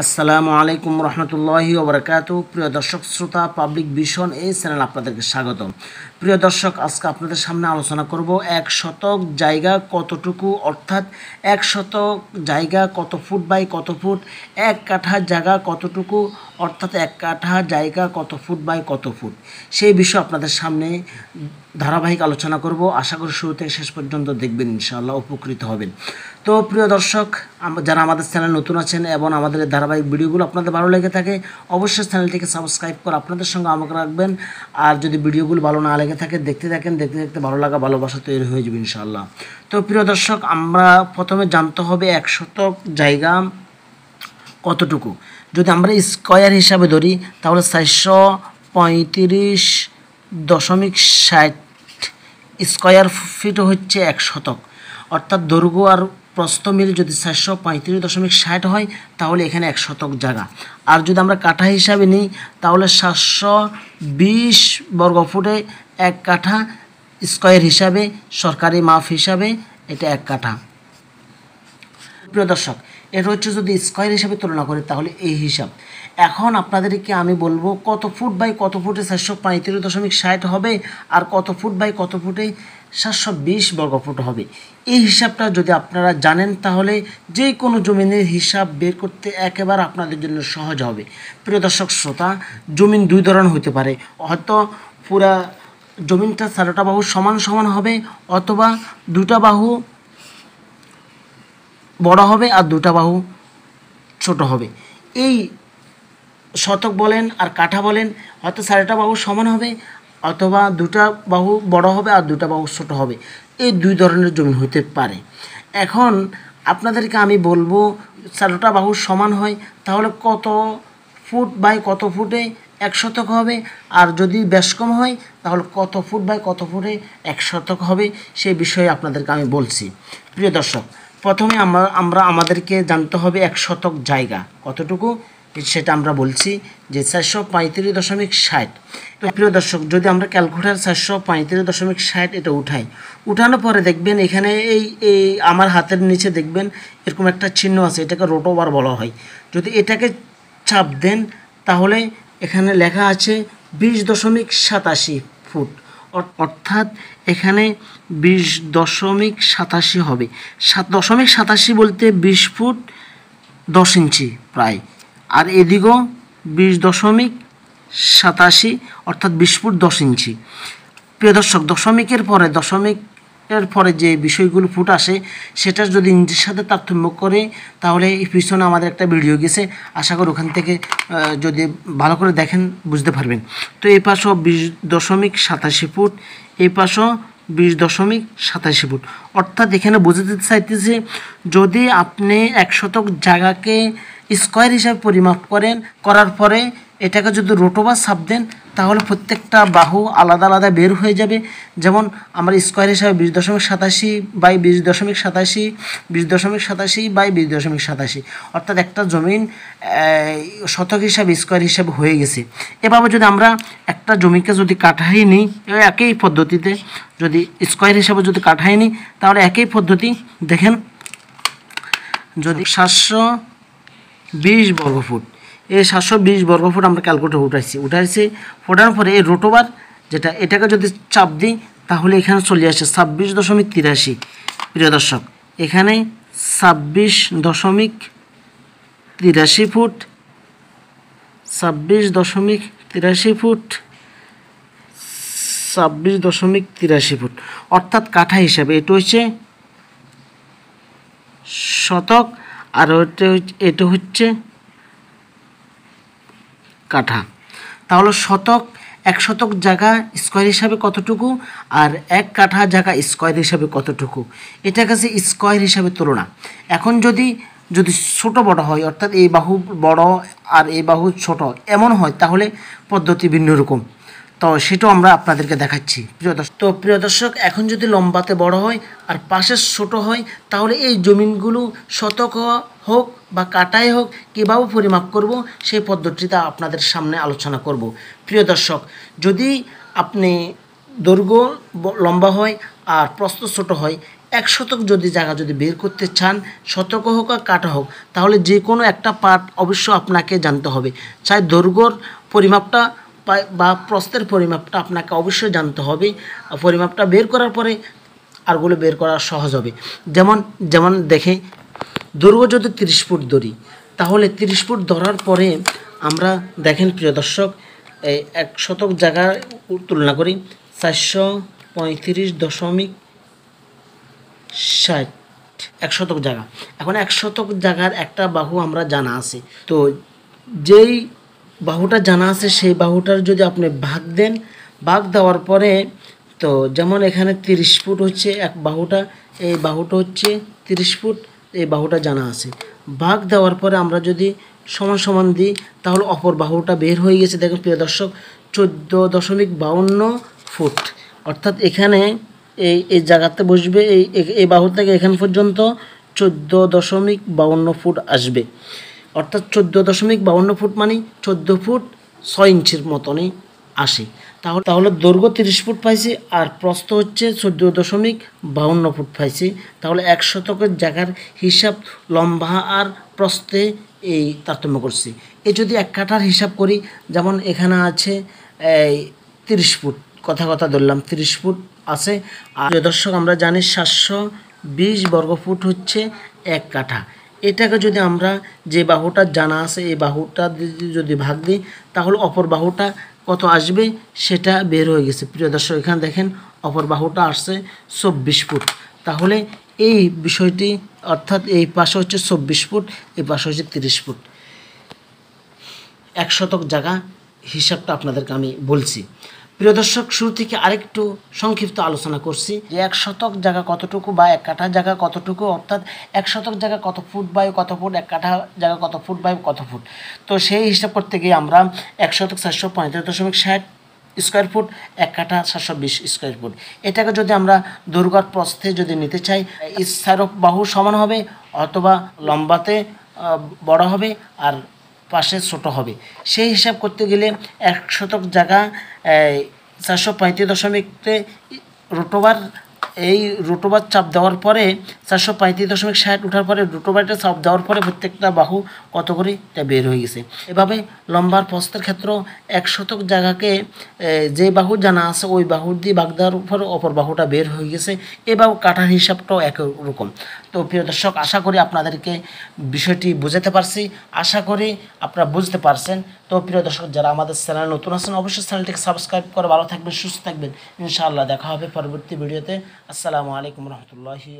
আসসালামু আলাইকুম রহমতুল্লাহি ওবরাকাত প্রিয় দর্শক, শ্রোতা, পাবলিক ভিশন এই চ্যানেল আপনাদেরকে স্বাগত প্রিয় দর্শক, আজকে আপনাদের সামনে আলোচনা করব এক শতক জায়গা কতটুকু, অর্থাৎ এক শতক জায়গা কত ফুট বাই কত ফুট, এক কাঠা জায়গা কতটুকু, অর্থাৎ এক কাঠা জায়গা কত ফুট বাই কত ফুট। সেই বিষয়ে আপনাদের সামনে ধারাবাহিক আলোচনা করব। আশা করি শুরু থেকে শেষ পর্যন্ত দেখবেন, ইনশাআল্লাহ উপকৃত হবেন। তো প্রিয় দর্শক যারা আমাদের চ্যানেল নতুন আছেন এবং আমাদের ধারাবাহিক ভিডিওগুলো আপনাদের ভালো লেগে থাকে, অবশ্যই চ্যানেলটিকে সাবস্ক্রাইব করে আপনাদের সঙ্গে আমাকে রাখবেন। আর যদি ভিডিওগুলো ভালো না লেগে থাকে, দেখতে থাকেন, দেখতে দেখতে ভালো লাগা, ভালোবাসা তৈরি হয়ে যাবে ইনশাআল্লাহ। তো প্রিয় দর্শক, আমরা প্রথমে জানতে হবে এক শতক জায়গা কতটুকু? যদি আমরা স্কোয়ার হিসাবে ধরি, তাহলে চারশো পঁয়ত্রিশ দশমিক ষাট স্কোয়ার ফিট হচ্ছে এক শতক অর্থাৎ দৈর্ঘ্য আর প্রস্থ মিলে যদি চারশো পঁয়ত্রিশ দশমিক ষাট হয়, তাহলে এখানে এক শতক জায়গা। আর যদি আমরা কাঠা হিসাবে নিই, তাহলে সাতশো বিশ বর্গফুটে এক কাঠা স্কোয়ার হিসাবে, সরকারি মাপ হিসাবে এটা এক কাঠা। প্রিয় দর্শক, এটা হচ্ছে যদি স্কোয়ার হিসাবে তুলনা করি, তাহলে এই হিসাব। এখন আপনাদেরকে আমি বলব কত ফুট বাই কত ফুটে চারশো পঁয়ত্রিশ দশমিক ষাট হবে, আর কত ফুট বাই কত ফুটে সাতশো বিশ বর্গফুট হবে। এই হিসাবটা যদি আপনারা জানেন, তাহলে যে কোনো জমিনের হিসাব বের করতে একেবারে আপনাদের জন্য সহজ হবে। প্রিয় দর্শক, শ্রোতা, জমিন দুই ধরনের হতে পারে। হয়তো পুরা জমিনটা চারোটা বাহু সমান সমান হবে, অথবা দুটা বাহু বড় হবে আর দুটা বাহু ছোট হবে। এই শতক বলেন আর কাঠা বলেন, হয়তো চারটা বাহু সমান হবে অথবা দুটা বাহু বড় হবে আর দুটা বাহু ছোট হবে। এই দুই ধরনের জমি হতে পারে। এখন আপনাদেরকে আমি বলব, চারটা বাহু সমান হয়, তাহলে কত ফুট বাই কত ফুটে এক শতক হবে? আর যদি বেশ কম হয়, তাহলে কত ফুট বাই কত ফুটে এক শতক হবে? সেই বিষয়ে আপনাদেরকে আমি বলছি। প্রিয় দর্শক, প্রথমে আমরা আমরা আমাদেরকে জানতে হবে এক শতক জায়গা কতটুকু? সেটা আমরা বলছি যে চারশো পঁয়ত্রিশ দশমিক ষাট। তো প্রিয় দর্শক, যদি আমরা ক্যালকুলেটার চারশো পঁয়ত্রিশ দশমিক ষাট এটা উঠাই, উঠানোর পরে দেখবেন এখানে এই এই আমার হাতের নিচে দেখবেন এরকম একটা চিহ্ন আছে, এটাকে রোটোবার বলা হয়। যদি এটাকে চাপ দেন, তাহলে এখানে লেখা আছে বিশ দশমিক সাতাশি ফুট। অর্থাৎ এখানে বিশ দশমিক সাতাশি হবে। সাত, দশমিক সাতাশি বলতে বিশ ফুট দশ ইঞ্চি প্রায়। আর এদিকেও বিশ দশমিক সাতাশি, অর্থাৎ বিশ ফুট দশ ইঞ্চি। প্রিয় দর্শক, দশমিকের পরে দশমিকের পরে যে বিষয়গুলো ফুট আসে সেটা যদি ইঞ্চির সাথে তারতম্য করে, তাহলে পিছনে আমাদের একটা ভিডিও গেছে। আশা করি ওখান থেকে যদি ভালো করে দেখেন, বুঝতে পারবেন। তো এই পাশেও বিশ দশমিক সাতাশি ফুট, এই পাশেও বিশ দশমিক সাতাশি ফুট। অর্থাৎ এখানে বোঝাতে চাইতেছে, যদি আপনি এক শতক জায়গাকে স্কোয়ার হিসাবে পরিমাপ করেন, করার পরে এটাকে যদি রোটোবা ছাপ দেন, তাহলে প্রত্যেকটা বাহু আলাদা আলাদা বের হয়ে যাবে। যেমন আমরা স্কোয়ার হিসাবে বিশ দশমিক সাতাশি বাই বিশ দশমিক সাতাশি, বিশ দশমিক সাতাশি বাই বিশ দশমিক সাতাশি। অর্থাৎ একটা জমিন শতক হিসাবে, স্কোয়ার হিসাবে হয়ে গেছে। এভাবে যদি আমরা একটা জমিকে যদি কাঠাই নিই একই পদ্ধতিতে যদি স্কোয়ার হিসাবে যদি কাঠাই নিই, তাহলে একই পদ্ধতি, দেখেন, যদি সাতশো বিশ বর্গফুট এই সাতশো বিশ বর্গফুট আমরা ক্যালকুলেটর উঠাইছি। উঠাইছি ফোটানোর পরে এই রোটোবার যেটা, এটাকে যদি চাপ দিই, তাহলে এখানে চলে আসে ছাব্বিশ দশমিক তিরাশি। প্রিয় দর্শক, এখানে ছাব্বিশ দশমিক তিরাশি ফুট, ছাব্বিশ দশমিক তিরাশি ফুট, ছাব্বিশ দশমিক তিরাশি ফুট। অর্থাৎ কাঠা হিসাবে এটা হচ্ছে শতক আর এটা হচ্ছে কাঠা। তাহলে শতক, এক শতক জায়গা স্কোয়ার হিসাবে কতটুকু? আর এক কাঠা জায়গা স্কোয়ার হিসাবে কতটুকু? এটা কাছে স্কোয়ার হিসাবে তুলনা। এখন যদি যদি ছোট বড় হয়, অর্থাৎ এই বাহু বড় আর এই বাহু ছোট, এমন হয়, তাহলে পদ্ধতি ভিন্ন রকম। তো সেটাও আমরা আপনাদেরকে দেখাচ্ছি। প্রিয় দর্শক, তো প্রিয় দর্শক, এখন যদি লম্বাতে বড় হয় আর পাশে ছোট হয় তাহলে এই জমিনগুলো শতক হোক বা কাটাই হোক, কীভাবে পরিমাপ করব, সেই পদ্ধতিটা আপনাদের সামনে আলোচনা করব। প্রিয় দর্শক, যদি আপনি দৈর্ঘ্য লম্বা হয় আর প্রস্থ ছোট হয় এক শতক যদি জায়গা যদি বের করতে চান, শতক হোক আর কাটা হোক, তাহলে যে কোনো একটা পার্ট অবশ্য আপনাকে জানতে হবে। চাই দৈর্ঘ্যর পরিমাপটা বা- প্রস্তের পরিমাপটা আপনাকে অবশ্যই জানতে হবে। পরিমাপটা বের করার পরে আরগুলো বের করা সহজ হবে। যেমন যেমন দেখে দৈর্ঘ্য যদি তিরিশ ফুট ধরি তাহলে তিরিশ ফুট ধরার পরে আমরা দেখেন, প্রিয় দর্শক, এই এক শতক জায়গা তুলনা করি, চারশো পঁয়ত্রিশ দশমিক ষাট, এক শতক জায়গা। এখন এক শতক জায়গার একটা বাহু আমরা জানা আছে। তো যেই বাহুটা জানা আছে, সেই বাহুটার যদি আপনি ভাগ দেন, ভাগ দেওয়ার পরে তো যেমন এখানে তিরিশ ফুট হচ্ছে এক বাহুটা, এই বাহুটা হচ্ছে তিরিশ ফুট, এই বাহুটা জানা আছে। ভাগ দেওয়ার পরে আমরা যদি সমান সমান দিই, তাহলে অপর বাহুটা বের হয়ে গেছে। দেখুন প্রিয় দর্শক, চোদ্দ দশমিক বাউন্ন ফুট। অর্থাৎ এখানে এই এই জায়গাতে বসবে, এই, এই- বাহু থেকে এখান পর্যন্ত চোদ্দ দশমিক বাউন্ন ফুট আসবে। অর্থাৎ চোদ্দ দশমিক বাউন্ন ফুট মানে চোদ্দ ফুট ছয় ইঞ্চির মতনই আসে। তাহলে তাহলে দৈর্ঘ্য তিরিশ ফুট পাইছি আর প্রস্থ হচ্ছে চোদ্দ দশমিক বাউন্ন ফুট পাইছি। তাহলে এক শতকের জায়গার হিসাব লম্বা আর প্রস্থে এই তারতম্য করছি। এ যদি এক কাঠার হিসাব করি, যেমন এখানে আছে, এই তিরিশ ফুট, কথা কথা ধরলাম, তিরিশ ফুট আছে। আর দর্শক, আমরা জানি সাতশো বিশ বর্গ ফুট হচ্ছে এক কাঠা। এটাকে যদি আমরা যে বাহুটা জানা আছে, এই বাহুটা যদি ভাগ দিই, তাহলে অপর বাহুটা কত আসবে? সেটা বের হয়ে গেছে। প্রিয় দর্শক, এখানে দেখেন অপর বাহুটা আসছে চব্বিশ ফুট। তাহলে এই বিষয়টি, অর্থাৎ এই পাশে হচ্ছে চব্বিশ ফুট, এই পাশে হচ্ছে তিরিশ ফুট। এক শতক জায়গা হিসাবটা আপনাদেরকে আমি বলছি। প্রিয় দর্শক, শুরু থেকে আরেকটু সংক্ষিপ্ত আলোচনা করছি। যে এক শতক জায়গা কতটুকু বা এক কাঠা জায়গা কতটুকু, অর্থাৎ এক শতক জায়গা কত ফুট বাই কত ফুট, এক কাঠা জায়গা কত ফুট বাই কত ফুট। তো সেই হিসাব করতে গিয়ে আমরা এক শতক চারশো পঁয়ত্রিশ দশমিক ষাট স্কোয়ার ফুট, এক কাঠা সাতশো বিশ স্কোয়ার ফুট। এটাকে যদি আমরা দুর্গার প্রস্থে যদি নিতে চাই স্থারক বাহু সমান হবে অথবা লম্বাতে বড় হবে, আর পাশে ছোট হবে। সেই হিসাব করতে গেলে এক শতক জায়গা চারশো পঁয়ত্রিশ দশমিকতে রোটোবার এই রোটোবার চাপ দেওয়ার পরে চারশো পঁয়ত্রিশ দশমিক ষাট ওঠার পরে রোটোবারটা চাপ দেওয়ার পরে প্রত্যেকটা বাহু কত করে তা বের হয়ে গেছে। এভাবে লম্বার প্রস্তের ক্ষেত্রেও এক শতক জায়গাকে যে বাহু জানা আছে ওই বাহু দিয়ে বাগ দেওয়ার উপরে অপর বাহুটা বের হয়ে গেছে। এভাবে কাঠার হিসাবটাও একই রকম তো প্রিয় দর্শক, আশা করি আপনাদেরকে বিষয়টি বুঝাতে পারছি। আশা করি আপনারা বুঝতে পারছেন তো প্রিয় দর্শক, যারা আমাদের চ্যানেল নতুন আছেন, অবশ্যই চ্যানেলটিকে সাবস্ক্রাইব করে ভালো থাকবেন, সুস্থ থাকবেন। ইনশাআল্লাহ দেখা হবে পরবর্তী ভিডিওতে। আসসালামু আলাইকুম রহমতুল্লাহি